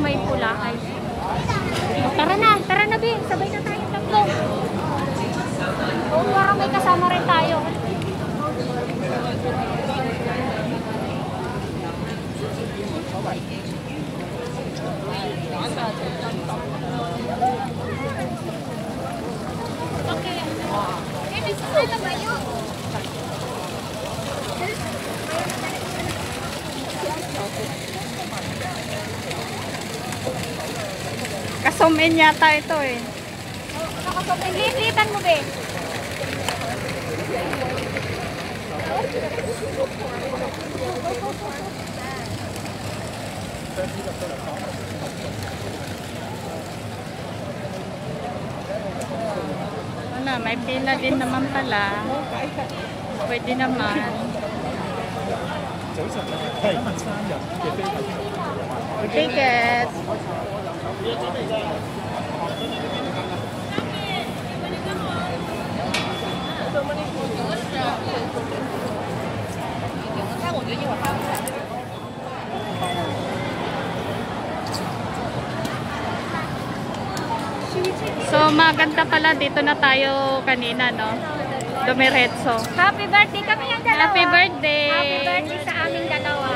may pula. Ay. Tara na, tara na, Be. Sabay na tayo tatlo. Oo, parang may kasama rin tayo. Kasumin yata ito eh. Litan mo, Be. Ano, may pila din naman pala. Pwede naman. Ticket. So maganda pala dito na tayo kanina no. Dumiretso. Happy birthday kami yung dalawa. Happy birthday. Happy birthday sa aming dalawa.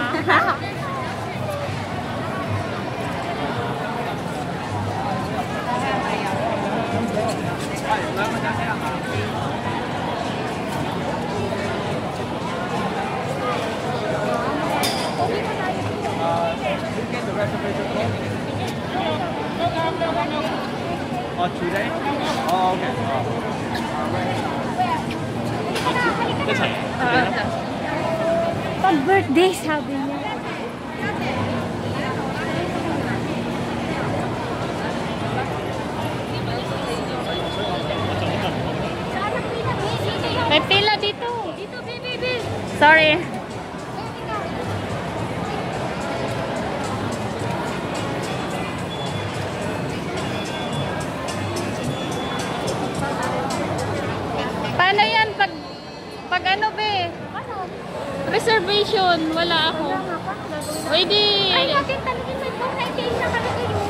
Oh, today? Oh, okay. Pag birthday, sabi niya. May pila dito. Dito, baby, baby. Sorry. Pag ano be? Reservation, wala ako. Di Ay, bakit talaga sa ito? Ay, kayo na pala kayo.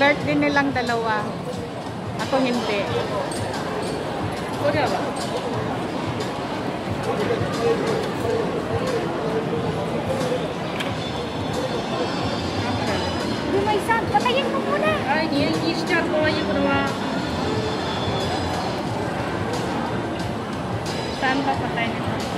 birthday nilang dalawa. Ako hindi. Kuya ba? Lumaysan, patayin mo muna. 哎，你你是这样脱完衣服的吗？ Saan ba patay nito?